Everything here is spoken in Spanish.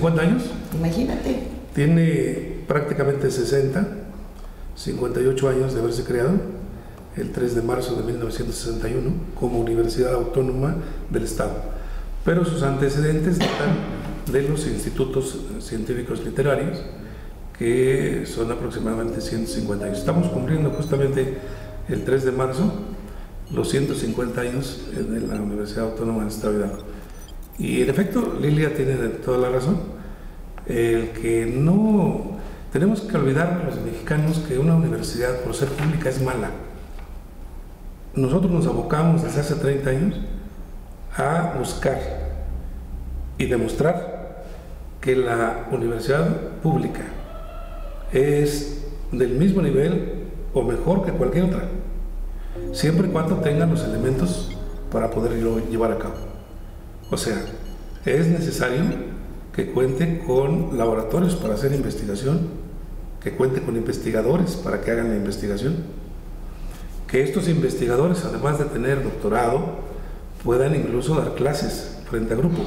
50 años. Imagínate. Tiene prácticamente 60, 58 años de haberse creado, el 3 de marzo de 1961, como Universidad Autónoma del Estado. Pero sus antecedentes datan de los institutos científicos literarios, que son aproximadamente 150 años. Estamos cumpliendo justamente el 3 de marzo los 150 años de la Universidad Autónoma del Estado de Hidalgo. Y en efecto, Lilia tiene toda la razón. El que no tenemos que olvidar los mexicanos que una universidad por ser pública es mala. Nosotros nos abocamos desde hace 30 años a buscar y demostrar que la universidad pública es del mismo nivel o mejor que cualquier otra, siempre y cuando tenga los elementos para poderlo llevar a cabo. O sea, es necesario que cuente con laboratorios para hacer investigación, que cuente con investigadores para que hagan la investigación, que estos investigadores, además de tener doctorado, puedan incluso dar clases frente a grupo.